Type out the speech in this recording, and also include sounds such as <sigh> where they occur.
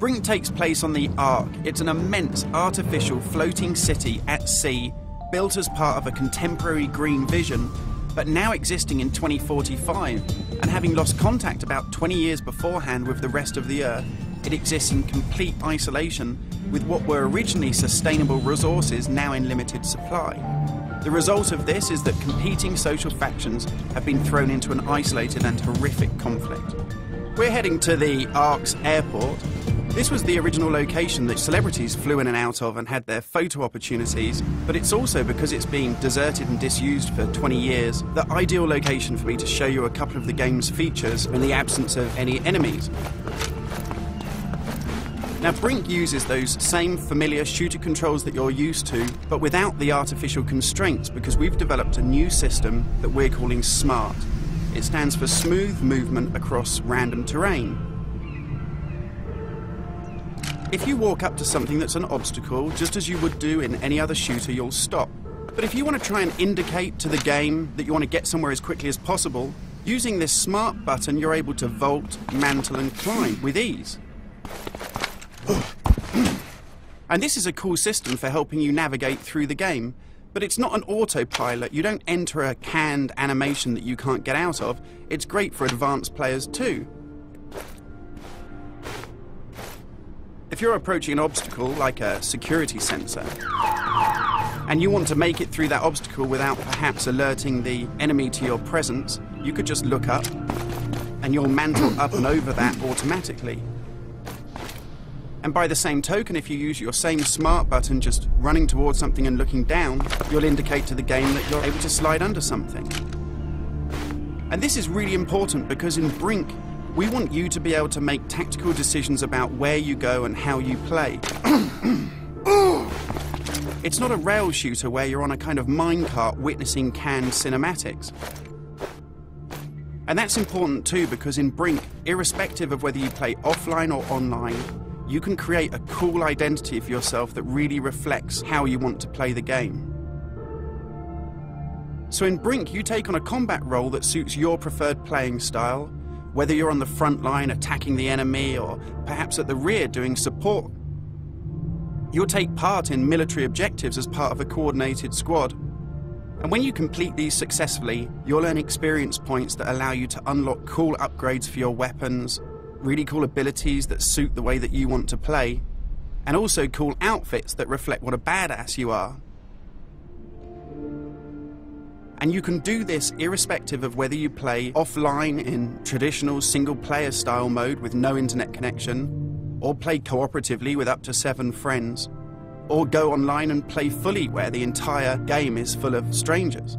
Brink takes place on the Ark. It's an immense artificial floating city at sea, built as part of a contemporary green vision, but now existing in 2045 and having lost contact about 20 years beforehand with the rest of the Earth. It exists in complete isolation with what were originally sustainable resources now in limited supply. The result of this is that competing social factions have been thrown into an isolated and horrific conflict. We're heading to the Ark's airport. This was the original location that celebrities flew in and out of and had their photo opportunities, but it's also because it's been deserted and disused for 20 years, the ideal location for me to show you a couple of the game's features in the absence of any enemies. Now, Brink uses those same familiar shooter controls that you're used to, but without the artificial constraints because we've developed a new system that we're calling SMART. It stands for Smooth Movement Across Random Terrain. If you walk up to something that's an obstacle, just as you would do in any other shooter, you'll stop. But if you want to try and indicate to the game that you want to get somewhere as quickly as possible, using this SMART button, you're able to vault, mantle, and climb with ease. And this is a cool system for helping you navigate through the game. But it's not an autopilot. You don't enter a canned animation that you can't get out of. It's great for advanced players too. If you're approaching an obstacle like a security sensor, and you want to make it through that obstacle without perhaps alerting the enemy to your presence, you could just look up and you'll mantle up and over that automatically. And by the same token, if you use your same smart button just running towards something and looking down, you'll indicate to the game that you're able to slide under something. And this is really important because in Brink, we want you to be able to make tactical decisions about where you go and how you play. <coughs> it's not a rail shooter where you're on a kind of minecart witnessing canned cinematics. And that's important too because in Brink, irrespective of whether you play offline or online, you can create a cool identity for yourself that really reflects how you want to play the game. So in Brink, you take on a combat role that suits your preferred playing style, whether you're on the front line attacking the enemy or perhaps at the rear doing support. You'll take part in military objectives as part of a coordinated squad. And when you complete these successfully, you'll earn experience points that allow you to unlock cool upgrades for your weapons, really cool abilities that suit the way that you want to play, and also cool outfits that reflect what a badass you are. And you can do this irrespective of whether you play offline in traditional single player style mode with no internet connection, or play cooperatively with up to seven friends, or go online and play fully where the entire game is full of strangers.